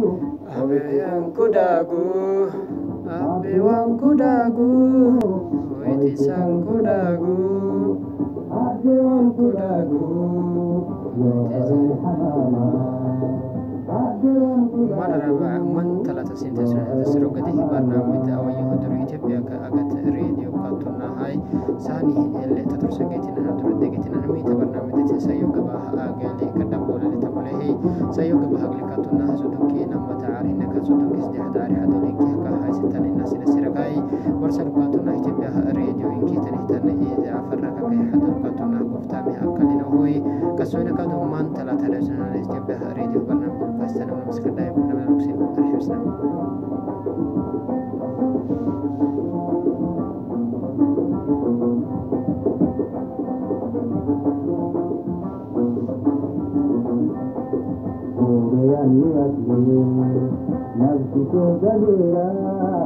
Abe yanku dagu, abe wanku dagu, witi sangku dagu, abe wanku dagu, witi Mararaba man talata sinte tasiro gadi barnaamijda awayyaho duru Itoophiyaa ka agat reediyoo kaatonna hay saani elle tatursa geetina dura degetina namita barnaamijda sayo gabaha agali kadambolale سيوك بهاقلك تنا سدنكي نما تعال إنك سدنك استحدار حدنك كهاي ستان الناس لسرقاي مرسل قاتنا إتبع راديو إنك تنهتن إذا فرق به حدن قاتنا قفتا من أكل نهوي كسوين قادم تلا تلسنا إتبع راديو برنامج بستنا ومسكنا يبنا من المسلم الحبسنا deegaan miyaad yihiin nabtikooda dheeraa